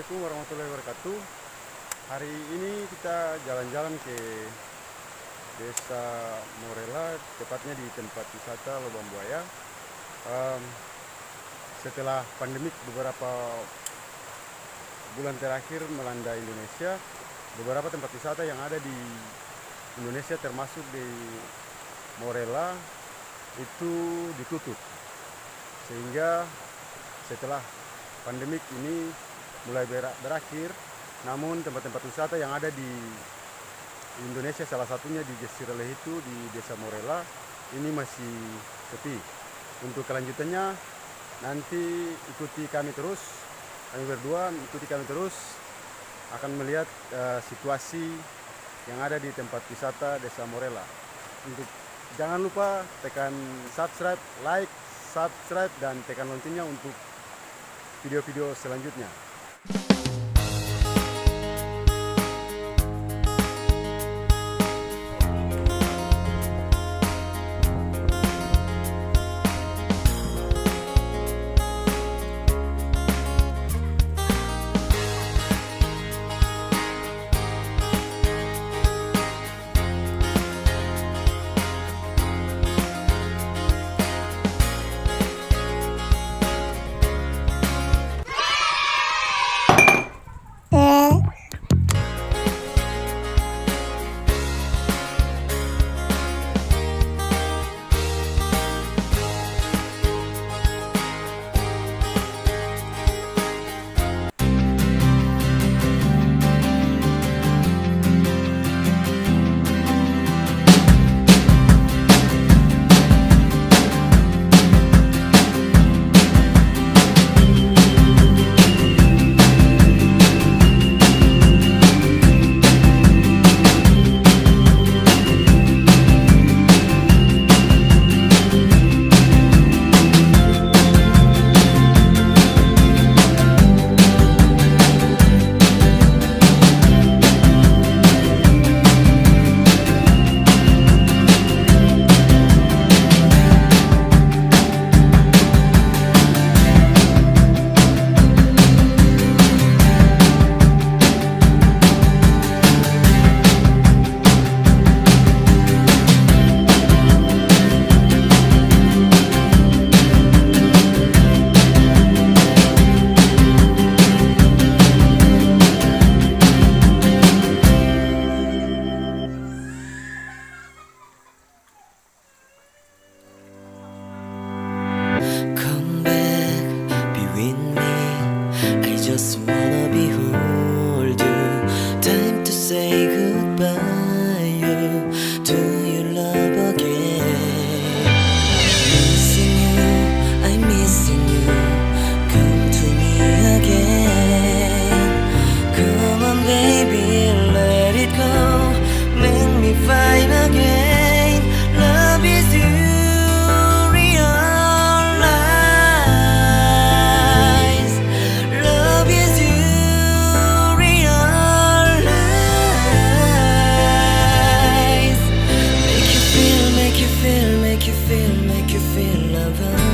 Assalamualaikum warahmatullahi wabarakatuh. Hari ini kita jalan-jalan ke Desa Morela, tepatnya di tempat wisata Lubang Buaya. Um, setelah pandemik beberapa bulan terakhir melanda Indonesia, beberapa tempat wisata yang ada di Indonesia termasuk di Morela itu ditutup. Sehingga setelah pandemik ini mulai berakhir, namun tempat-tempat wisata yang ada di Indonesia salah satunya di Gesirele itu di Desa Morela ini masih sepi. Untuk kelanjutannya nanti ikuti kami terus, kami berdua ikuti kami terus akan melihat uh, situasi yang ada di tempat wisata Desa Morela. Untuk jangan lupa tekan subscribe, like, subscribe dan tekan loncengnya untuk video-video selanjutnya. every lover.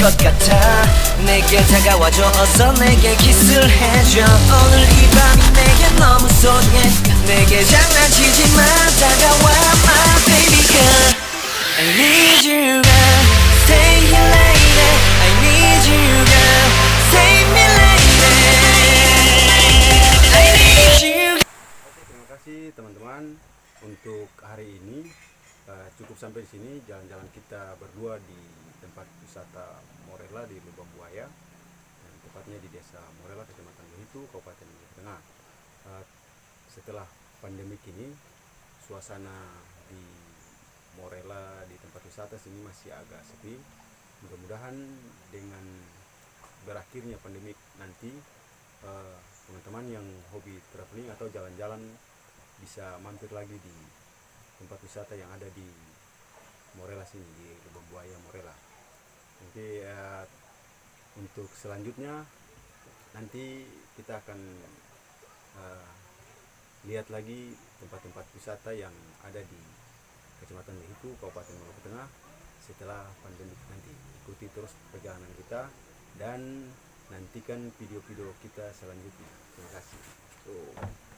가깝게 다가와줘 어서 내게 키스를 해줘 오늘 이 밤이 내게 너무 소중해 내게 장난치지 마 다가와 my baby girl I need you girl Stay here lady I need you girl Save me lady I need you Oke, terima kasih teman-teman untuk hari ini eh, cukup sampai di sini jalan-jalan kita berdua di tempat wisata Morela di Lubang Buaya dan tepatnya di desa Morela kecamatan Behitu Kabupaten Lombok Tengah Eh, setelah pandemi ini suasana di Morela di tempat wisata sini masih agak sepi mudah-mudahan dengan berakhirnya pandemi nanti eh, teman-teman yang hobi traveling atau jalan-jalan bisa mampir lagi di tempat wisata yang ada di Morela sini di Lubang Buaya Morela. Nanti eh, untuk selanjutnya nanti kita akan eh, lihat lagi tempat-tempat wisata yang ada di Kecamatan Behitu, Kabupaten Maluku Tengah setelah pandemi nanti. Ikuti terus perjalanan kita dan nantikan video-video kita selanjutnya. Terima kasih.